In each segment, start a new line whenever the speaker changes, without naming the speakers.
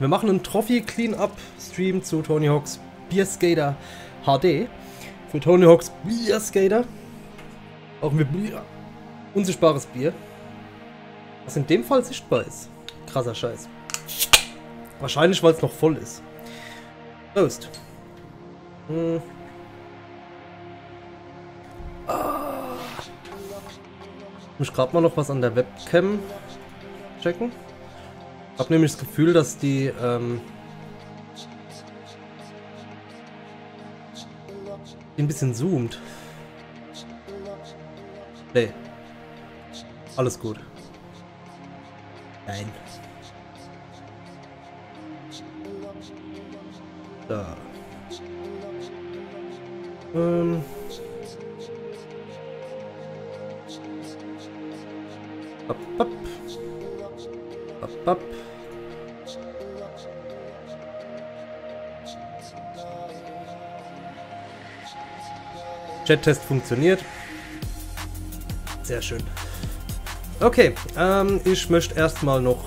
Wir machen einen Trophy-Clean-Up-Stream zu Tony Hawk's Beer Skater HD. Für Tony Hawk's Beer Skater brauchen wir Bier. Unsichtbares Bier. Was in dem Fall sichtbar ist. Krasser Scheiß. Wahrscheinlich, weil es noch voll ist. Prost. Hm. Ah. Ich muss gerade mal noch was an der Webcam checken. Ich habe nämlich das Gefühl, dass die ähm, ein bisschen zoomt. Nee. Alles gut. Nein. Da. Ähm. Up, up. Up, up. Chat-Test funktioniert. Sehr schön. Okay, ähm, ich möchte erstmal noch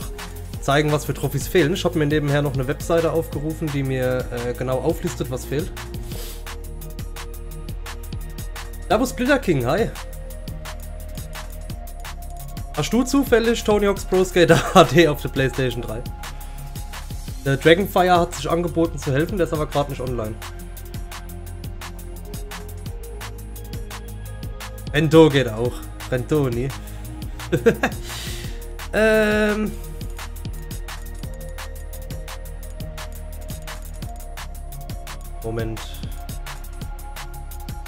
zeigen, was für Trophys fehlen. Ich habe mir nebenher noch eine Webseite aufgerufen, die mir äh, genau auflistet, was fehlt. Servus Splitter King, hi. Hast du zufällig Tony Hawk's Pro Skater HD auf der Playstation 3? Der Dragonfire hat sich angeboten zu helfen, der ist aber gerade nicht online. Rento geht auch. Rentoni. ähm. Moment.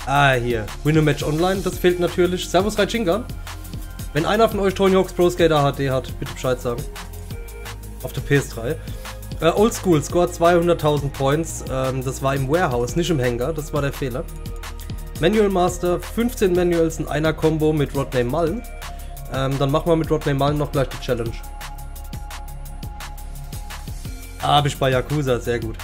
Ah, hier. Win a Match Online, das fehlt natürlich. Servus Raichinga. Wenn einer von euch Tony Hawk's Pro Skater HD hat, bitte Bescheid sagen. Auf der PS3. Äh, Oldschool, Score 200.000 Points. Ähm, das war im Warehouse, nicht im Hangar. Das war der Fehler. Manual Master, 15 Manuals in einer Combo mit Rodney Mullen. Ähm, dann machen wir mit Rodney Mullen noch gleich die Challenge. Ah, ich bei Yakuza, sehr gut.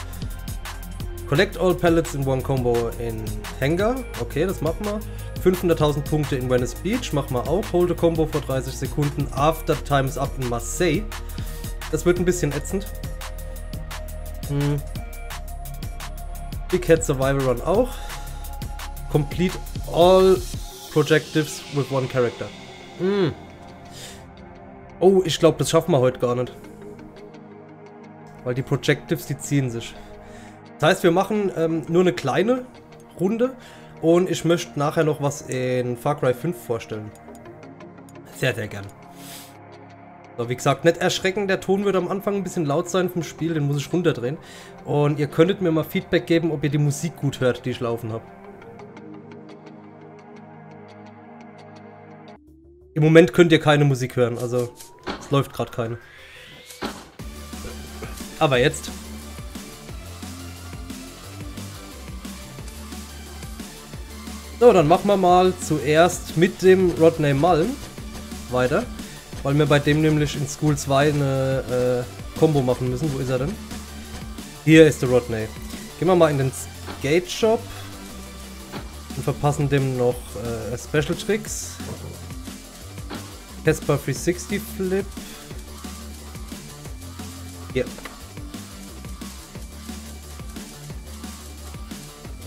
Collect all pellets in one combo in Hangar. Okay, das machen wir. 500.000 Punkte in Venice Beach machen wir auch. Hold a combo vor 30 Sekunden after times up in Marseille. Das wird ein bisschen ätzend. Hm. Big Head Survival Run auch. Complete all projectives with one character. Mm. Oh, ich glaube, das schaffen wir heute gar nicht. Weil die Projectives, die ziehen sich. Das heißt, wir machen ähm, nur eine kleine Runde und ich möchte nachher noch was in Far Cry 5 vorstellen. Sehr, sehr gern. So, wie gesagt, nicht erschrecken, der Ton wird am Anfang ein bisschen laut sein vom Spiel, den muss ich runterdrehen. Und ihr könntet mir mal Feedback geben, ob ihr die Musik gut hört, die ich laufen habe. Im Moment könnt ihr keine Musik hören, also es läuft gerade keine. Aber jetzt. So, dann machen wir mal zuerst mit dem Rodney Mullen weiter. Weil wir bei dem nämlich in School 2 eine äh, Combo machen müssen. Wo ist er denn? Hier ist der Rodney. Gehen wir mal in den Skate Shop und verpassen dem noch äh, Special Tricks. Casper 360 Flip. Hier.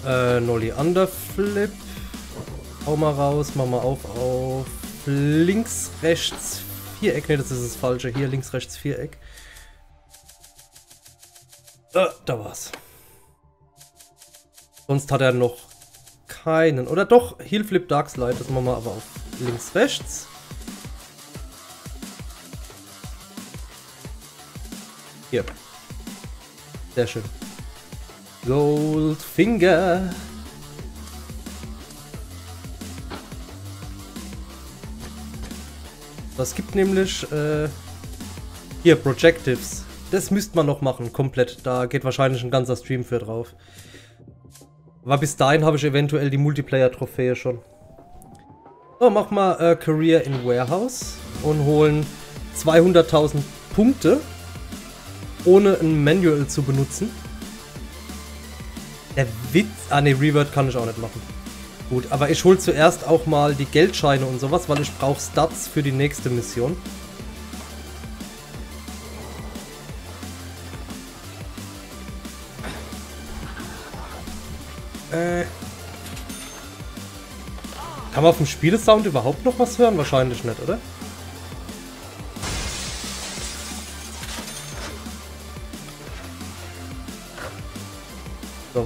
Äh, Nolly Underflip. Hau mal raus, mach mal auf auf links, rechts, Viereck. Ne, das ist das falsche. Hier links, rechts, Viereck. Äh, da war's. Sonst hat er noch keinen. Oder doch, Heel Flip Dark Slide. Das machen wir aber auf links, rechts. Hier. Sehr schön. Goldfinger. Das gibt nämlich äh, hier Projectives. Das müsste man noch machen, komplett. Da geht wahrscheinlich ein ganzer Stream für drauf. Aber bis dahin habe ich eventuell die Multiplayer-Trophäe schon. So, mach mal äh, Career in Warehouse und holen 200.000 Punkte ohne ein Manual zu benutzen. Der Witz... Ah ne, Revert kann ich auch nicht machen. Gut, aber ich hole zuerst auch mal die Geldscheine und sowas, weil ich brauche Stats für die nächste Mission. Äh. Kann man auf dem Spielesound überhaupt noch was hören? Wahrscheinlich nicht, oder?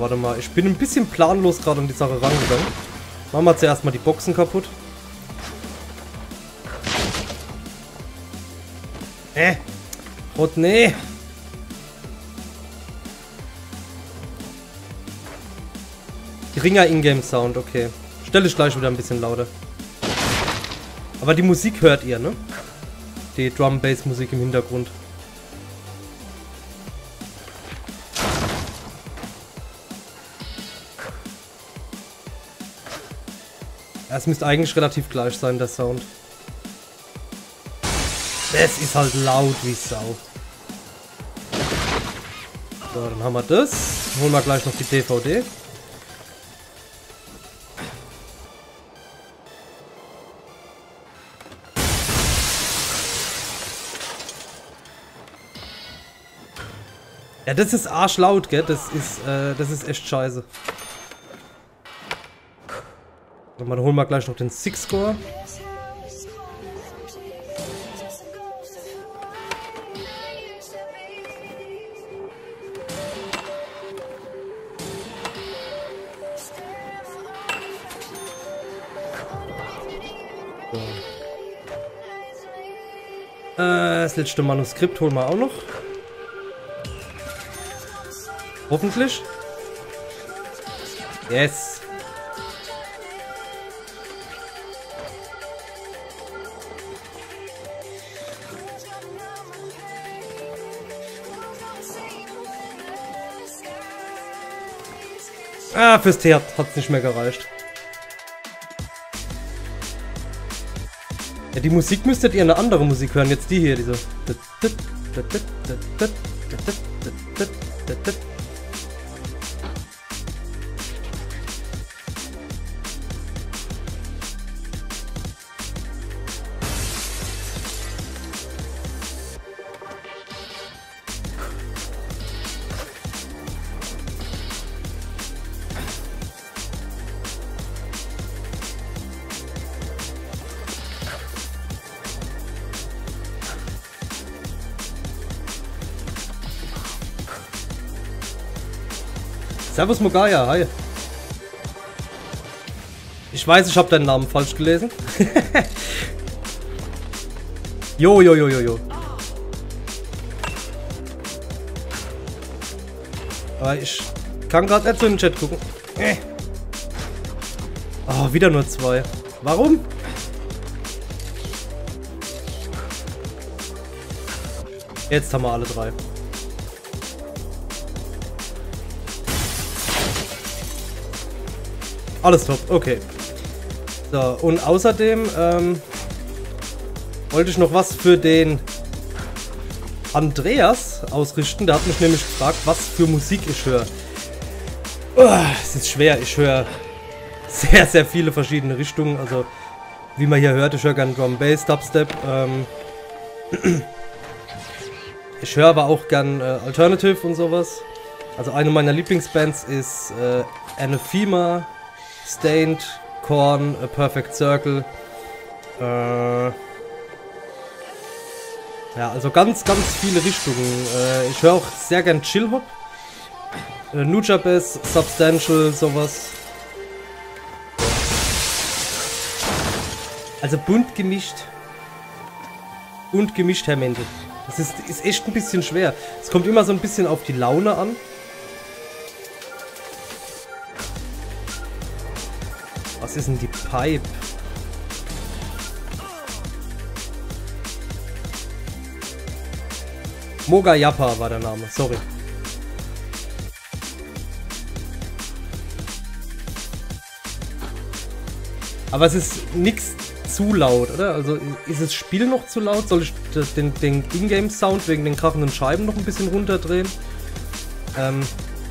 Warte mal. Ich bin ein bisschen planlos gerade an die Sache rangegangen. Machen wir zuerst mal die Boxen kaputt. Äh. Rot, nee. Geringer Ingame-Sound, okay. Stelle ich gleich wieder ein bisschen lauter. Aber die Musik hört ihr, ne? Die Drum-Bass-Musik im Hintergrund. Es müsste eigentlich relativ gleich sein, der Sound. Das ist halt laut wie Sau. So, dann haben wir das. Holen wir gleich noch die DVD. Ja, das ist arschlaut, gell? Das ist, äh, das ist echt scheiße. So, dann holen wir gleich noch den Six-Score. Äh, das letzte Manuskript holen wir auch noch. Hoffentlich. Yes. Ah, fürs Tee hat es nicht mehr gereicht. Ja, die Musik müsstet ihr eine andere Musik hören. Jetzt die hier, diese. Servus Mogaya, hi. Ich weiß, ich habe deinen Namen falsch gelesen. jo, jo, jo, jo, jo. Aber ich kann gerade nicht so in den Chat gucken. Äh. Oh, wieder nur zwei. Warum? Jetzt haben wir alle drei. Alles top, okay. So, und außerdem ähm, wollte ich noch was für den Andreas ausrichten. Der hat mich nämlich gefragt, was für Musik ich höre. Es ist schwer, ich höre sehr, sehr viele verschiedene Richtungen. Also, wie man hier hört, ich höre gerne Drum Bass, Dubstep. Ähm, ich höre aber auch gern äh, Alternative und sowas. Also eine meiner Lieblingsbands ist äh, Anathema, Stained, Korn, A Perfect Circle. Äh, ja, also ganz, ganz viele Richtungen. Äh, ich höre auch sehr gern Chill-Hop. Äh, Nujabes, Substantial, sowas. Also bunt gemischt. Bunt gemischt, Herr Mendel. Das ist, ist echt ein bisschen schwer. Es kommt immer so ein bisschen auf die Laune an. Was ist denn die Pipe? Moga Yappa war der Name, sorry. Aber es ist nichts zu laut, oder? Also ist das Spiel noch zu laut? Soll ich den, den Ingame-Sound wegen den krachenden Scheiben noch ein bisschen runterdrehen? Ähm,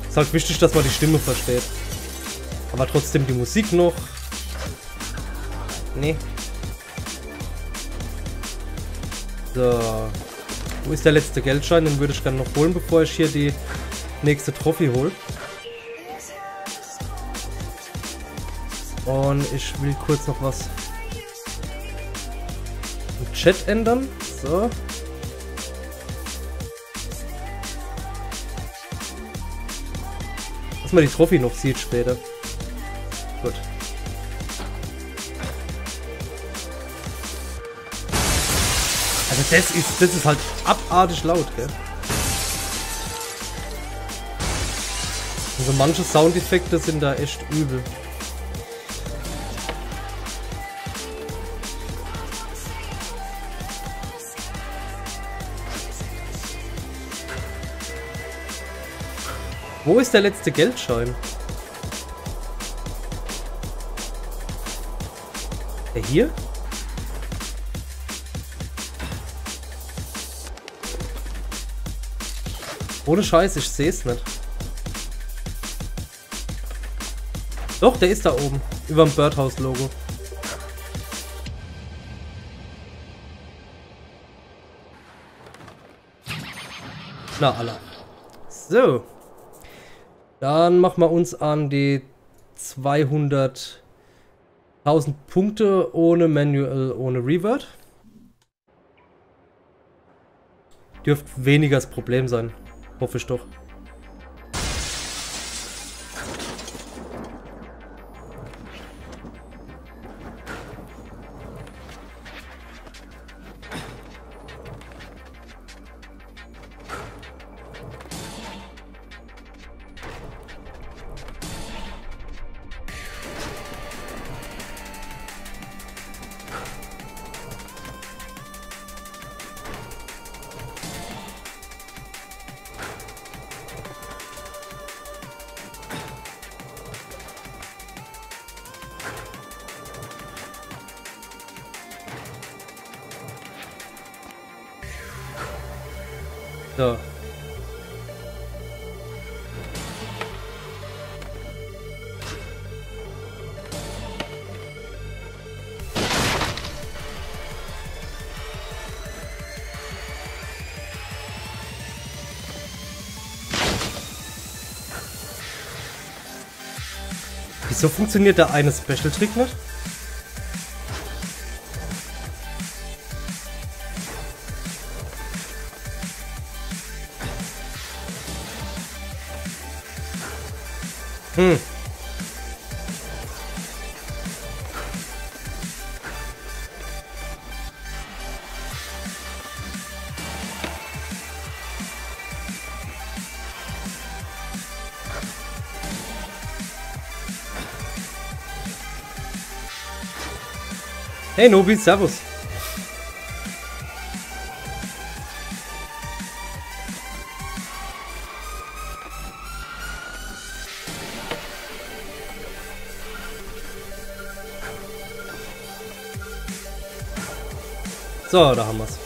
ist halt wichtig, dass man die Stimme versteht. Aber trotzdem die Musik noch. Nee. So. Wo ist der letzte Geldschein? Den würde ich gerne noch holen, bevor ich hier die nächste Trophy hole. Und ich will kurz noch was im Chat ändern. So. Dass man die Trophy noch sieht später. Also das ist, das ist halt abartig laut, gell? Also manche Soundeffekte sind da echt übel. Wo ist der letzte Geldschein? Der hier? Ohne Scheiß, ich sehe es nicht. Doch, der ist da oben. Über dem Birdhouse-Logo. Na, Allah. So. Dann machen wir uns an die 200.000 Punkte ohne Manual, ohne Revert. Dürfte weniger das Problem sein. Hoffe ich doch. So. Wieso funktioniert der eine Special-Trick nicht? Hm. Hey Nobi, servus. So, da haben wir's.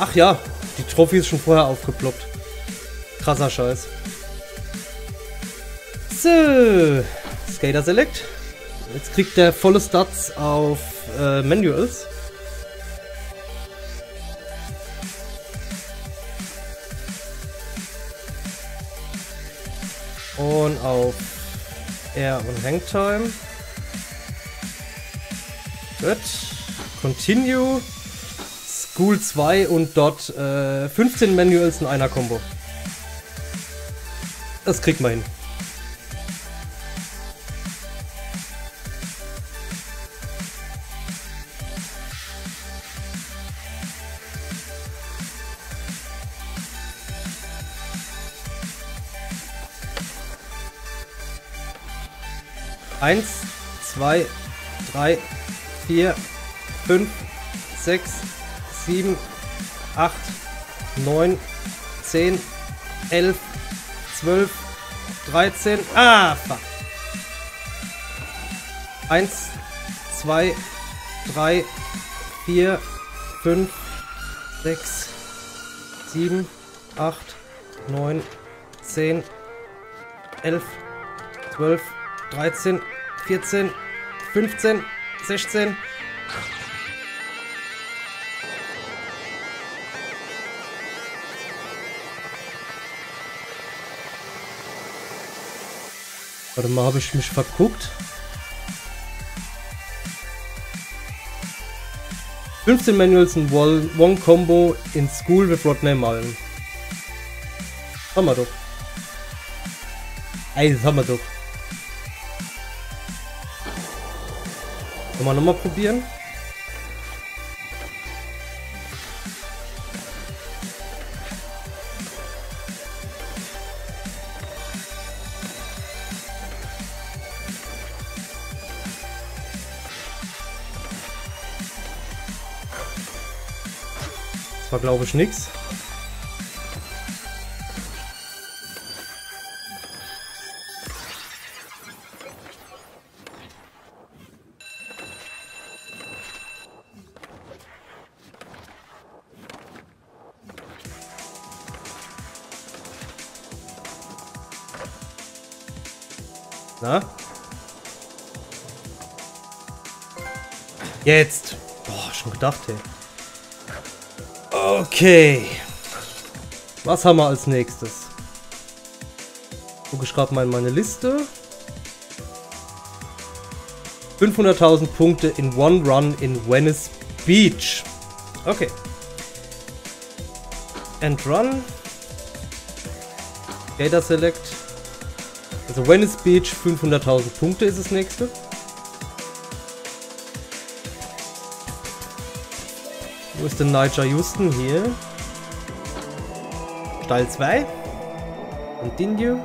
Ach ja, die Trophy ist schon vorher aufgeploppt. Krasser Scheiß. So, Skater Select. Jetzt kriegt der volle Stats auf äh, Manuals. Und auf Air und Hangtime. Gut. Continue. School 2 und dort äh, 15 Manuals in einer Combo. Das kriegt man hin. Eins, zwei, drei, 4, 5, 6, 7, 8, 9, 10, 11, 12, 13. Ah, fuck. 1, 2, 3, 4, 5, 6, 7, 8, 9, 10, 11, 12, 13, 14, 15, 16. Warte mal, habe ich mich verguckt? 15 Manuals in One Combo in School with Rodney Mullen. Haben wir doch. Ey, haben wir doch. Wollen wir nochmal probieren? Das war glaube ich nichts. Jetzt. Boah, schon gedacht, hey. Okay. Was haben wir als nächstes? Gucke ich gerade mal in meine Liste. 500.000 Punkte in One Run in Venice Beach. Okay. And Run. Data Select. Also Venice Beach, 500.000 Punkte ist das nächste. Wo ist denn Nigel Houston? Hier. Stall 2. Continue.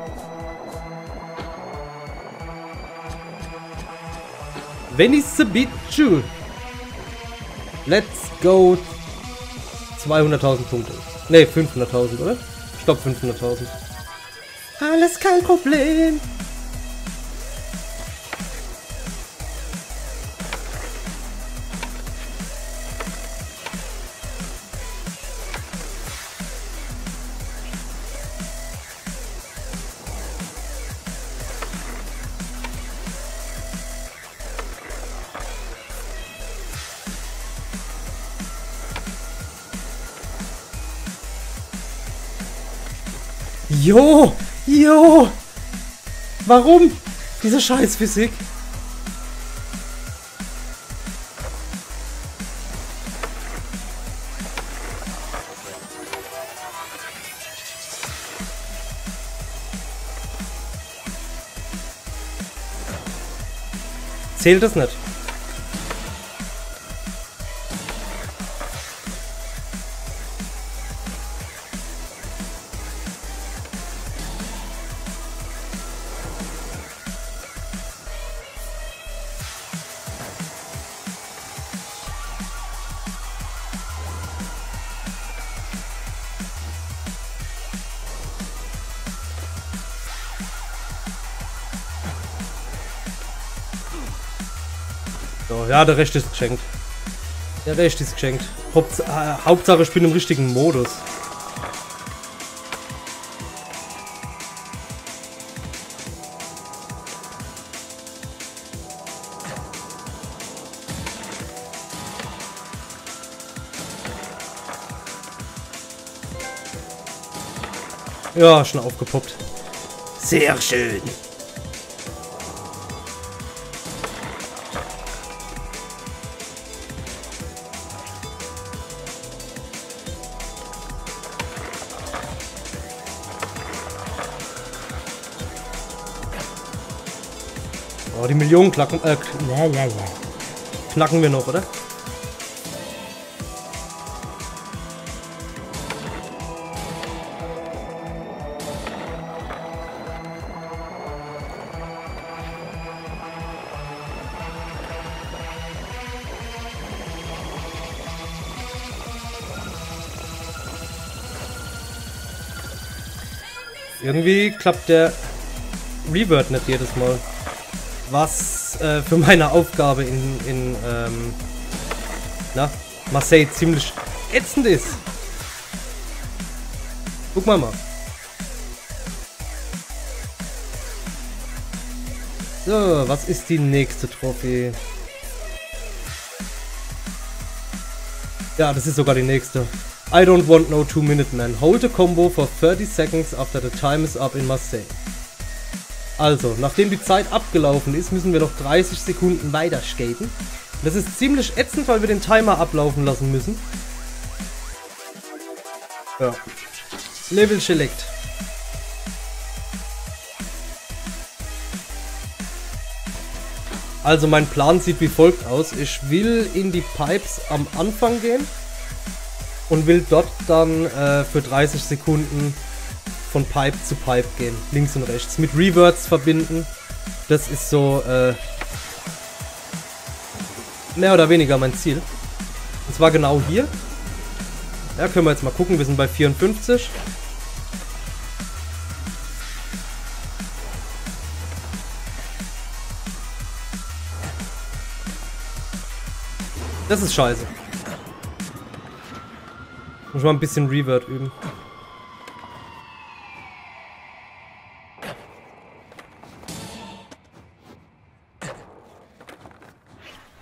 Venice Beach. Let's go. 200.000 Punkte. Ne, 500.000, oder? Stopp, 500.000. Alles kein Problem. Jo! Jo! Warum? Diese Scheißphysik. Zählt es nicht. Der Rest ist geschenkt. Der Rest ist geschenkt. Haupts äh, Hauptsache, ich bin im richtigen Modus. Ja, schon aufgepoppt. Sehr schön. Millionen knacken, äh, knacken wir noch, oder? Irgendwie klappt der Revert nicht jedes Mal was äh, für meine Aufgabe in, in ähm, na, Marseille ziemlich ätzend ist. Guck mal mal. So, was ist die nächste Trophäe? Ja, das ist sogar die nächste. I don't want no 2-Minute Man. Hold a combo for 30 seconds after the time is up in Marseille. Also, nachdem die Zeit abgelaufen ist, müssen wir noch 30 Sekunden weiter skaten. Das ist ziemlich ätzend, weil wir den Timer ablaufen lassen müssen. Ja. Level Select. Also mein Plan sieht wie folgt aus. Ich will in die Pipes am Anfang gehen und will dort dann äh, für 30 Sekunden von Pipe zu Pipe gehen. Links und rechts. Mit Reverts verbinden. Das ist so äh, mehr oder weniger mein Ziel. Und zwar genau hier. Ja, können wir jetzt mal gucken. Wir sind bei 54. Das ist scheiße. Muss mal ein bisschen Revert üben.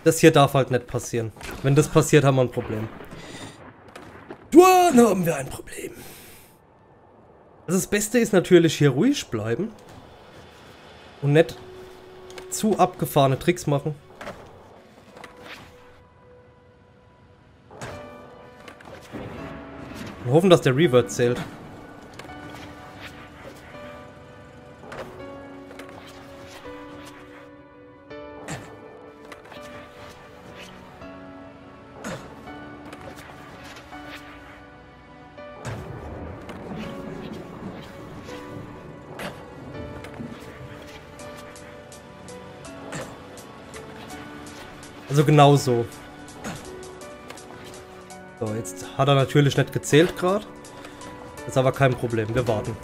Das hier darf halt nicht passieren. Wenn das passiert, haben wir ein Problem. Dann haben wir ein Problem. Also das Beste ist natürlich hier ruhig bleiben. Und nicht zu abgefahrene Tricks machen. Und hoffen, dass der Revert zählt. Also genau so. So, jetzt hat er natürlich nicht gezählt gerade. Ist aber kein Problem. Wir warten.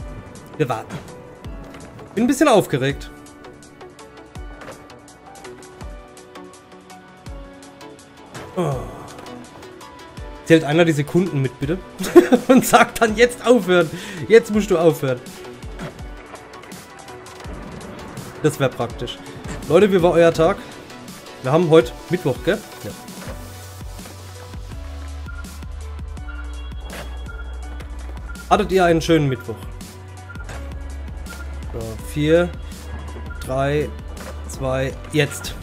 Wir warten. Bin ein bisschen aufgeregt. Oh. Zählt einer die Sekunden mit, bitte? Und sagt dann jetzt aufhören. Jetzt musst du aufhören. Das wäre praktisch. Leute, wie war euer Tag? Wir haben heute Mittwoch, gell? Ja. Hattet ihr einen schönen Mittwoch? So, vier, drei, zwei, jetzt.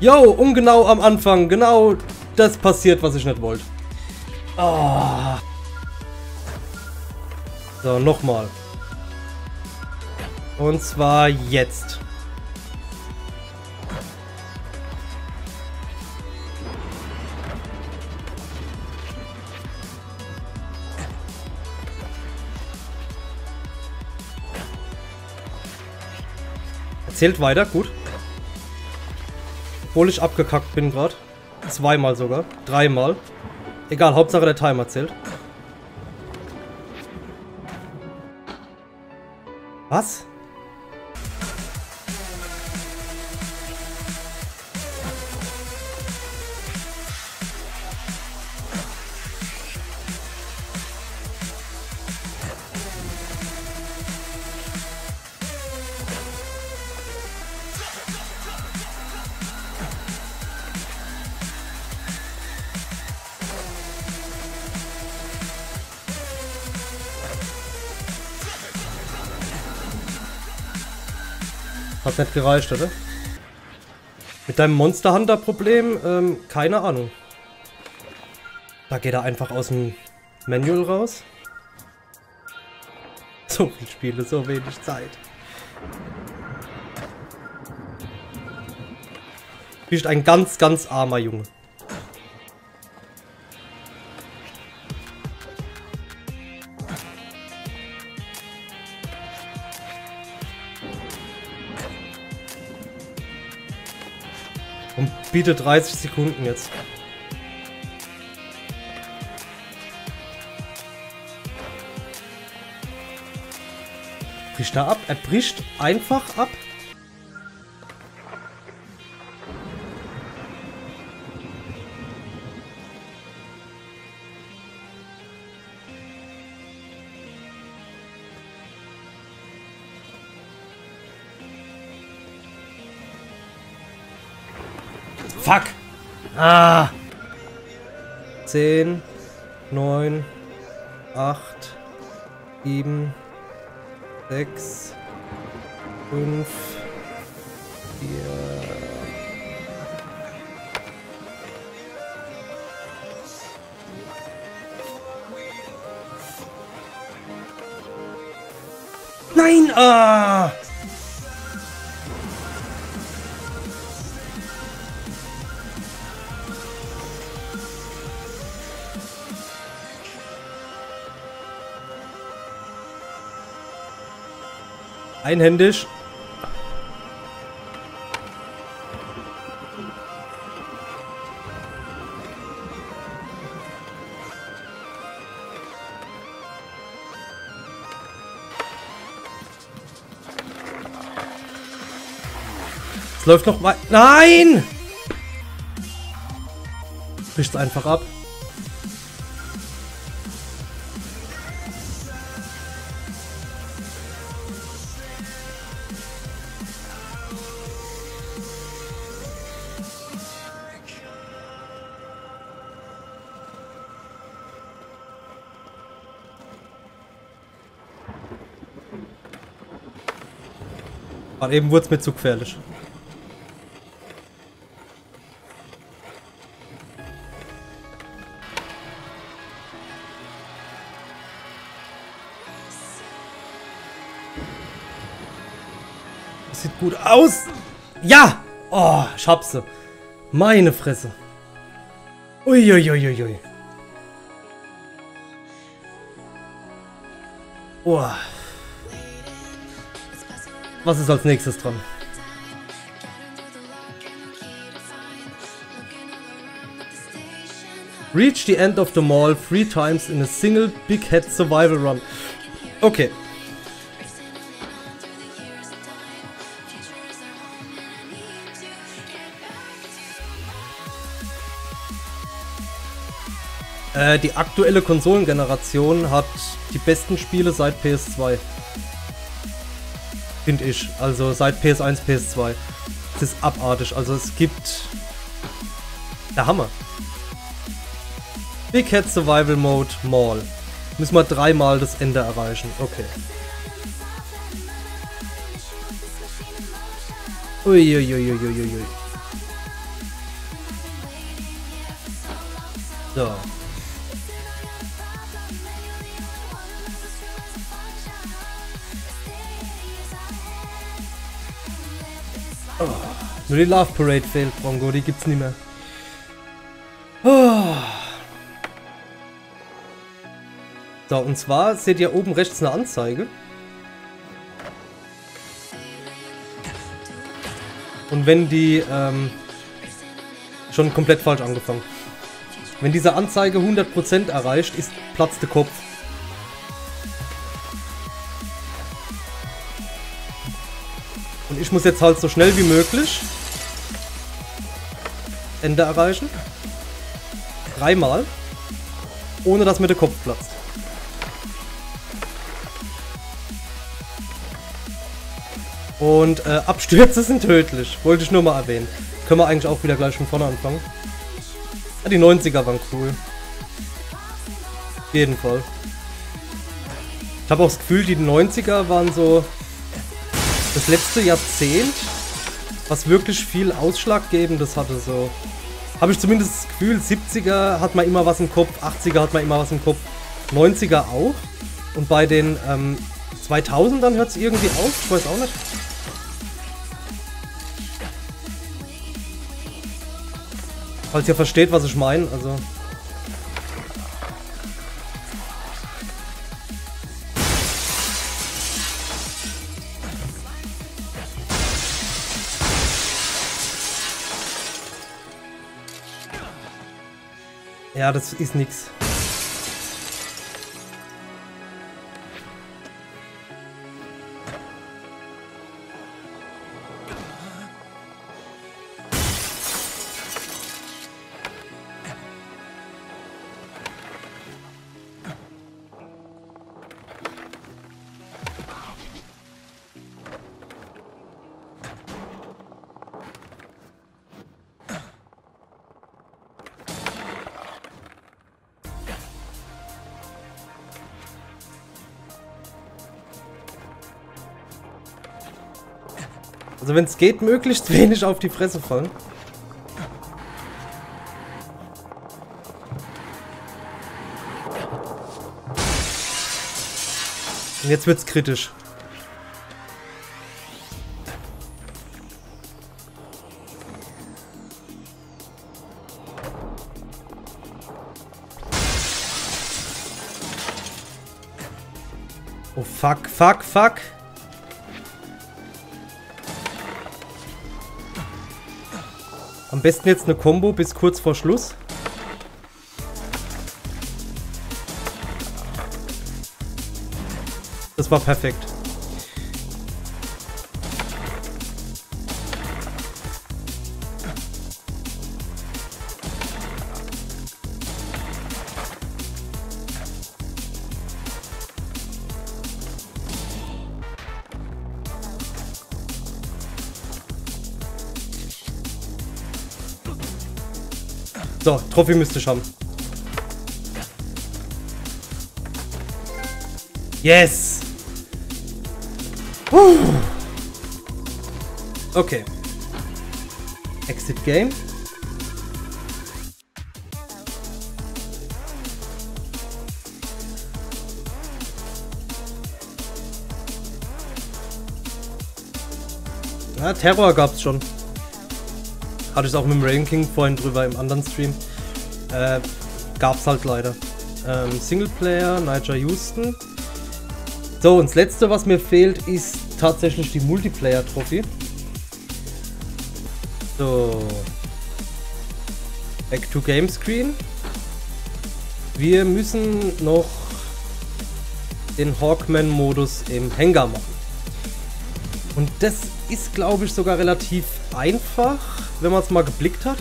Yo, ungenau am Anfang. Genau das passiert, was ich nicht wollte. Oh. So, nochmal. Und zwar jetzt. Zählt weiter, gut. Obwohl ich abgekackt bin gerade. Zweimal sogar. Dreimal. Egal, Hauptsache der Timer zählt. Was? Hat nicht gereicht, oder? Mit deinem Monster Hunter Problem, ähm, keine Ahnung. Da geht er einfach aus dem Manual raus. So viele Spiele, so wenig Zeit. Bist ein ganz, ganz armer Junge. Und biete 30 Sekunden jetzt. Bricht er ab? Er bricht einfach ab. Ah! 10, 9, 8, 7, sechs, fünf, vier. Nein! Ah! Einhändisch. Es läuft noch mal. Nein! Bricht's einfach ab. Eben wurde es mir zu gefährlich. Sieht gut aus. Ja! Oh, ich hab sie. Meine Fresse. Uiuiuiui. Ui, ui. Oh. Was ist als nächstes dran? Reach the end of the mall three times in a single big head survival run. Okay. Äh, die aktuelle Konsolengeneration hat die besten Spiele seit PS2. Finde ich. Also seit PS1, PS2. Es ist abartig. Also es gibt... Der Hammer. Big Head Survival Mode Mall. Müssen wir dreimal das Ende erreichen. Okay. Uiuiuiuiui. So. Oh, nur die Love Parade fehlt, Bronco, die gibt's nicht mehr. Oh. So, und zwar seht ihr oben rechts eine Anzeige. Und wenn die, ähm, schon komplett falsch angefangen. Wenn diese Anzeige 100% erreicht, ist Platz der Kopf. Muss jetzt halt so schnell wie möglich Ende erreichen. Dreimal. Ohne dass mir der Kopf platzt. Und äh, Abstürze sind tödlich. Wollte ich nur mal erwähnen. Können wir eigentlich auch wieder gleich von vorne anfangen. Ja, die 90er waren cool. Jeden Fall. Ich habe auch das Gefühl, die 90er waren so das letzte Jahrzehnt, was wirklich viel Ausschlaggebendes hatte. So habe ich zumindest das Gefühl, 70er hat man immer was im Kopf, 80er hat man immer was im Kopf, 90er auch. Und bei den ähm, 2000ern hört es irgendwie auf, ich weiß auch nicht. Falls ihr versteht, was ich meine, also... Ja, das ist nix. Also wenn es geht, möglichst wenig auf die Fresse fallen. Und jetzt wird's kritisch. Oh fuck, fuck, fuck. Besten jetzt eine Combo bis kurz vor Schluss. Das war perfekt. So, Trophy müsste ich haben. Yes! Puh. Okay. Exit Game. Ja, Terror gab's schon. Hatte ich auch mit dem Ranking vorhin drüber im anderen Stream. Äh, gab's halt leider. Ähm, Singleplayer, Niger Houston. So, und das letzte, was mir fehlt, ist tatsächlich die Multiplayer-Trophy. So. Back to Game Screen. Wir müssen noch den Hawkman-Modus im Hangar machen. Und das ist, glaube ich, sogar relativ einfach, wenn man es mal geblickt hat.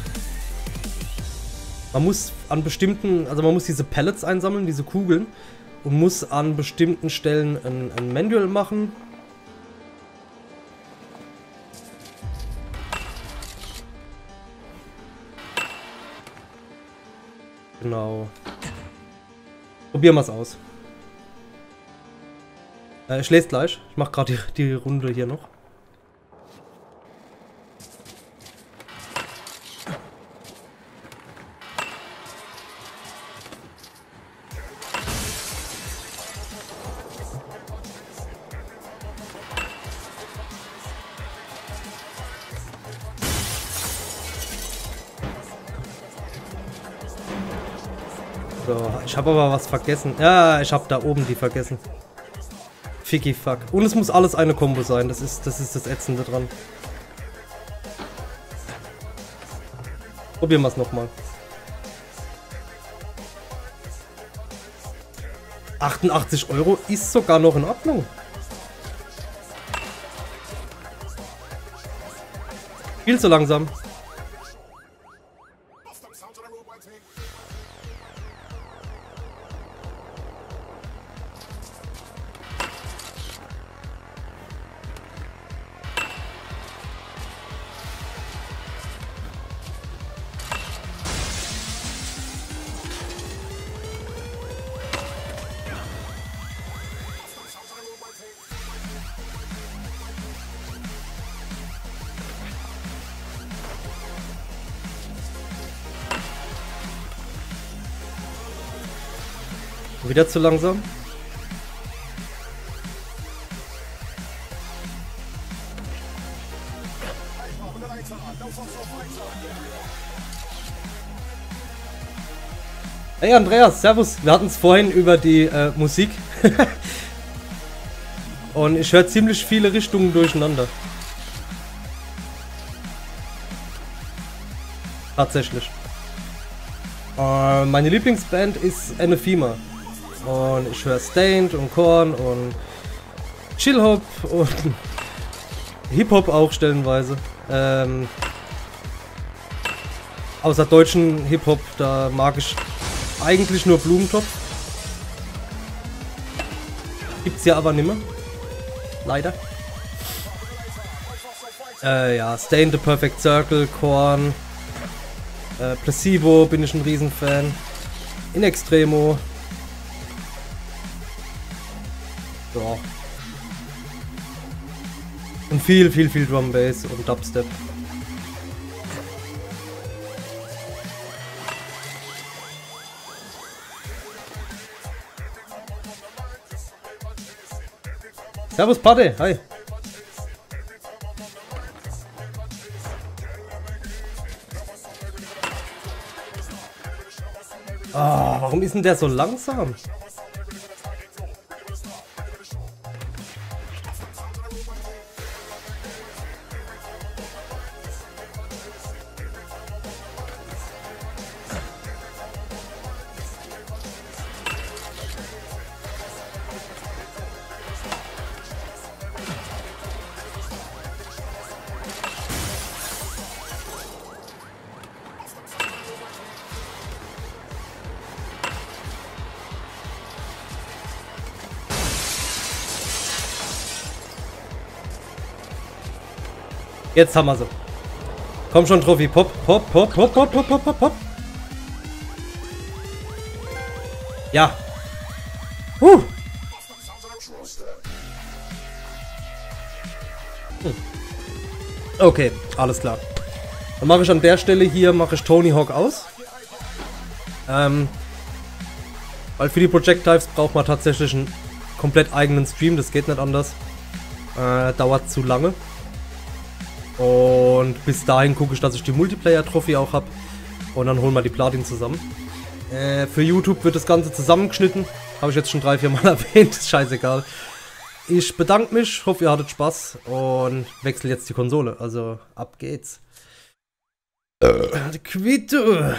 Man muss an bestimmten, also man muss diese Pellets einsammeln, diese Kugeln, und muss an bestimmten Stellen ein, ein Manual machen. Genau. Probieren wir es aus. Äh, ich lese gleich. Ich mache gerade die, die Runde hier noch. Ich habe aber was vergessen. Ja, ich habe da oben die vergessen. Ficky fuck. Und es muss alles eine Combo sein. Das ist das, ist das Ätzende dran. Probieren wir es nochmal. 88 Euro ist sogar noch in Ordnung. Viel zu langsam. Wieder zu langsam. Hey Andreas, Servus. Wir hatten es vorhin über die äh, Musik. Und ich höre ziemlich viele Richtungen durcheinander. Tatsächlich. Äh, meine Lieblingsband ist Anathema. Und ich höre Stained und Korn und Chillhop und Hip-Hop auch stellenweise. Ähm, außer deutschen Hip-Hop, da mag ich eigentlich nur Blumentopf. Gibt's ja aber nimmer. Leider. Äh, ja, Stained the Perfect Circle, Korn, äh, Placebo bin ich ein Riesenfan. In Extremo, viel, viel, viel Drum Bass und Dubstep. Servus Pate, hi. Ah, warum ist denn der so langsam? Jetzt haben wir sie. Komm schon, Trophy. Pop, pop, pop, pop, pop, pop, pop, pop, pop. Ja. Huh. Hm. Okay, alles klar. Dann mache ich an der Stelle hier, mache ich Tony Hawk aus. Ähm, weil für die Projectiles braucht man tatsächlich einen komplett eigenen Stream, das geht nicht anders. Äh, dauert zu lange. Und bis dahin gucke ich, dass ich die Multiplayer-Trophy auch habe. Und dann holen wir die Platin zusammen. Äh, für YouTube wird das Ganze zusammengeschnitten. Habe ich jetzt schon drei, vier Mal erwähnt. Ist scheißegal. Ich bedanke mich, hoffe ihr hattet Spaß und wechsle jetzt die Konsole. Also ab geht's. Äh. Quito.